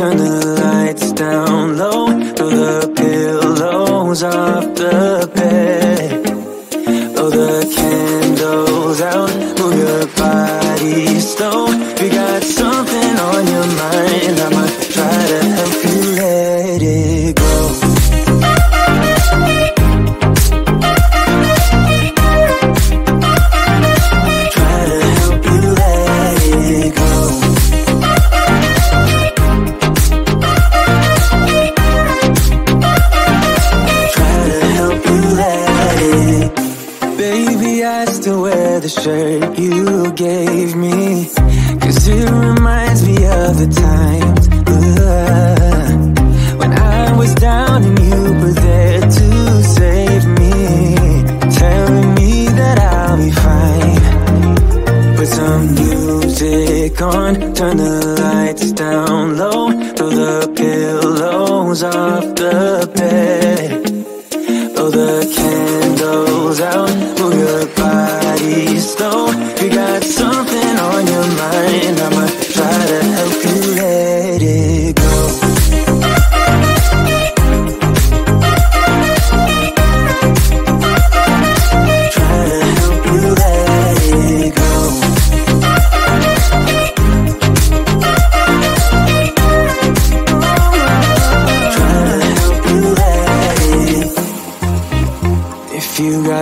turn it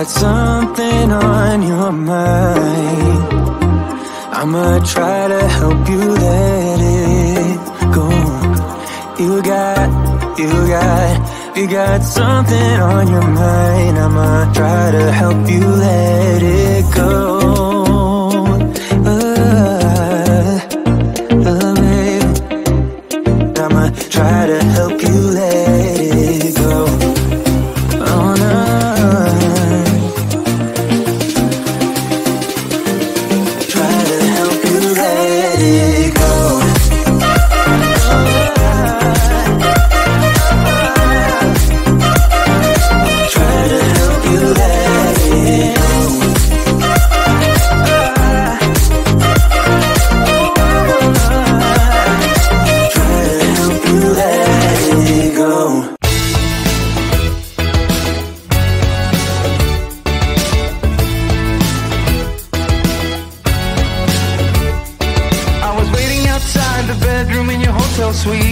something on your mind. I'ma try to help you let it go. You got, you got, you got something on your mind. I'ma try to help you let it go. so sweet.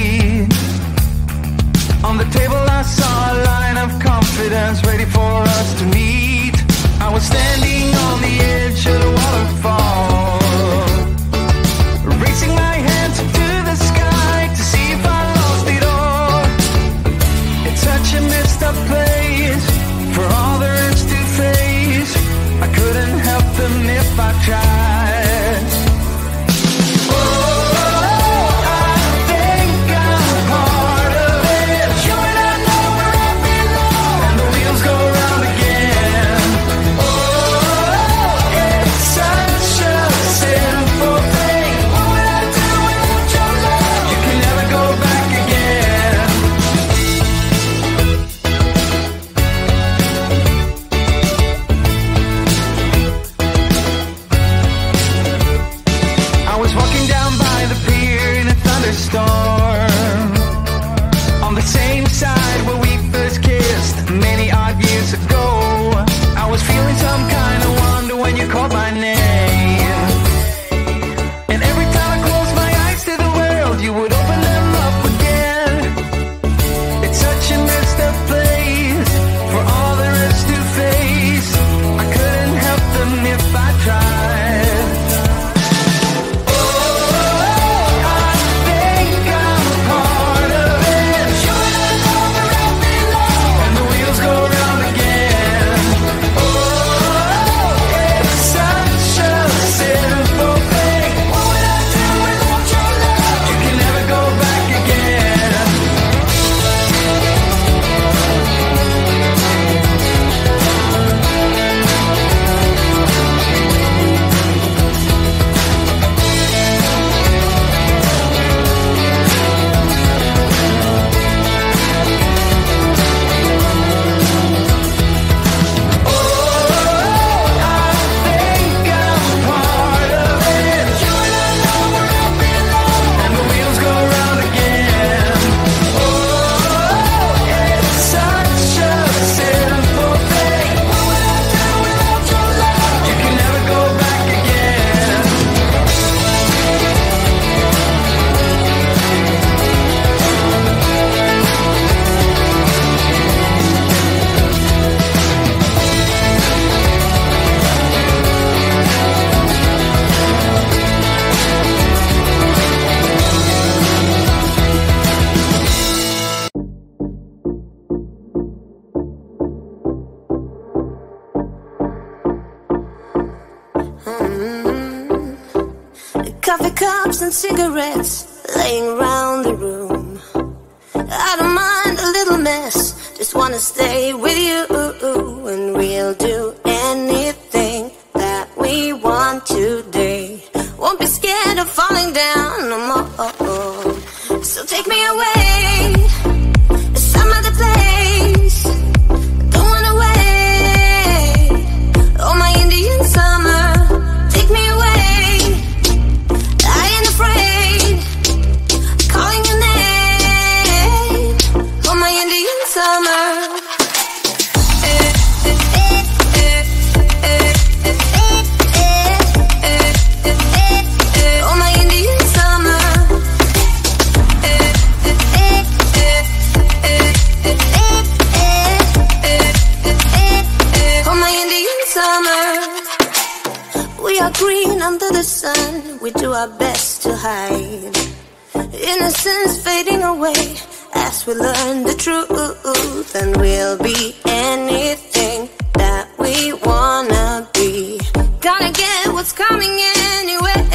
cups and cigarettes laying round the room. I don't mind a little mess, just wanna stay with you, and we'll do anything. green under the sun, we do our best to hide. Innocence fading away as we learn the truth, and we'll be anything that we wanna be. Gotta get what's coming anyway.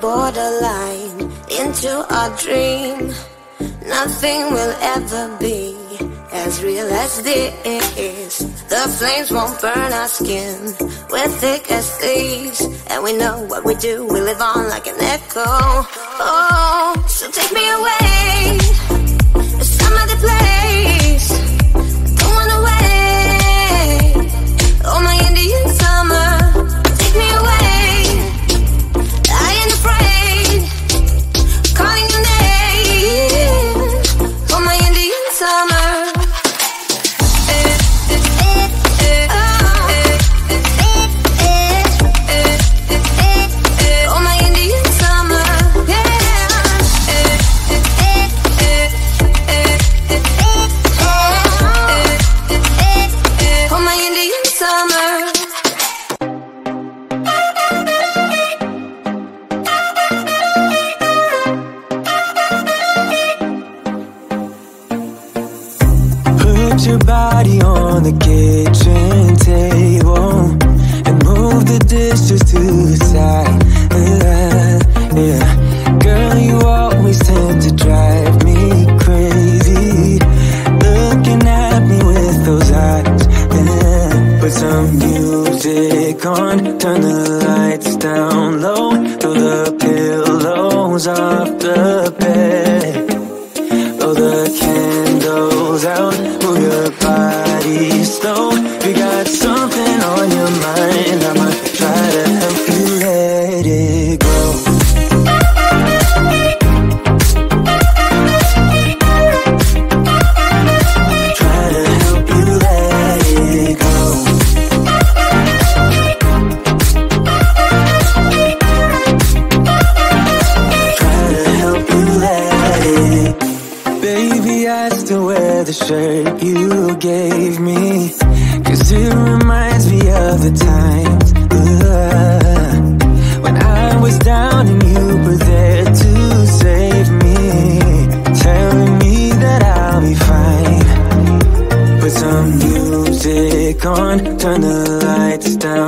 borderline into our dream. Nothing will ever be as real as this. The flames won't burn our skin. We're thick as thieves, and we know what we do. We live on like an echo. Oh, so take me away It's time to play. Put your body on the kitchen table And move the dishes to the side.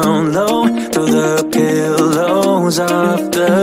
down low through the pillows of the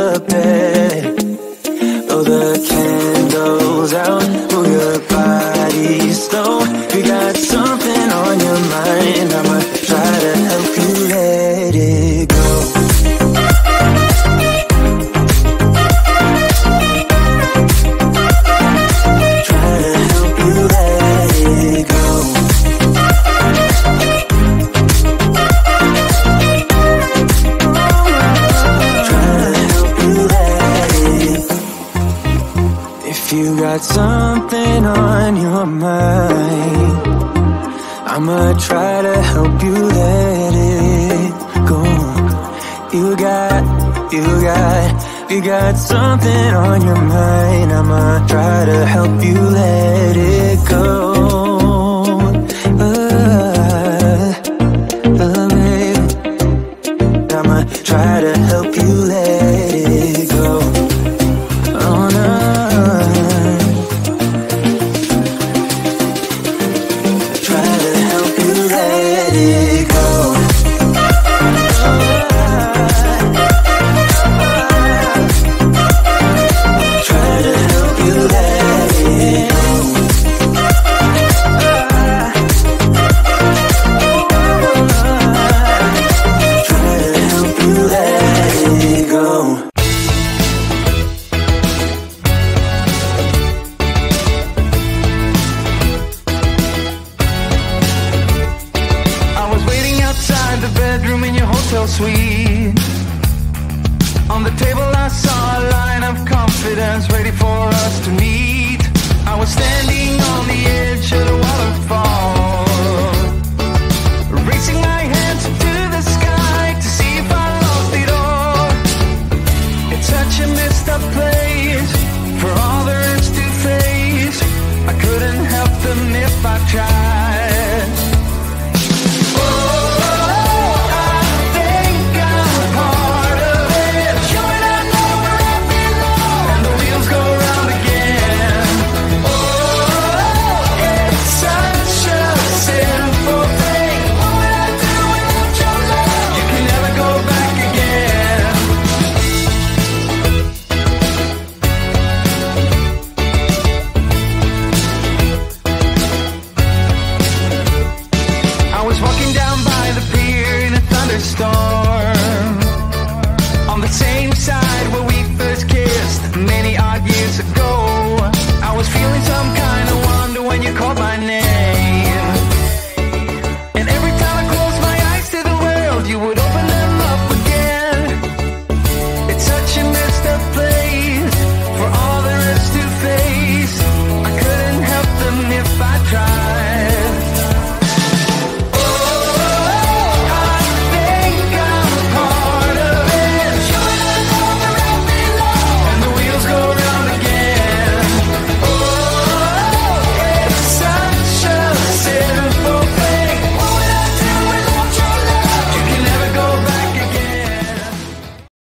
Got something on your mind, I'ma try to help you let it go. You got, you got, you got something on your mind. I'ma try to help you let it